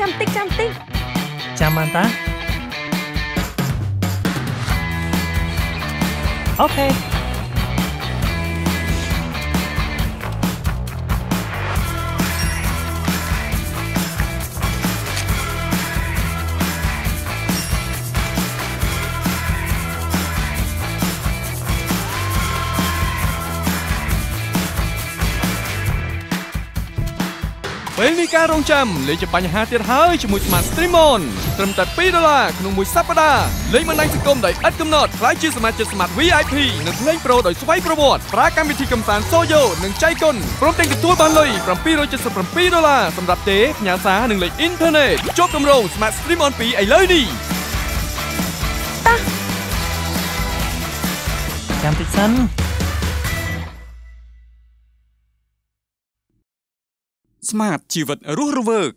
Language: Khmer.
ចាំតិចចាំតិ ពេលនេះការរងចាំលេងជាបញ្ហាទៀតហើយជាមួយ Smart Stream On ត្រឹមតែ2ដុល្លារក្នុងមួយសប្តាហ៍លេងបណ្ដាញសង្គមដោយឥតកំណត់ខ្លាយជាសមាជិក Smart VIP និងភ្លេងប្រូដោយស្វ័យប្រវត្តិប្រើកម្មវិធីកំសាន្ត Soyo និងចៃគុណព្រមទាំងទទួលបានលុយ777ដុល្លារសម្រាប់ទេផ្ញើសារនិងលេខអ៊ីនធឺណិតជាប់គម្រោង Smart Stream On 2ឥឡូវនេះចាំតិចសិន ស្មាតជីវិតរស់រវើក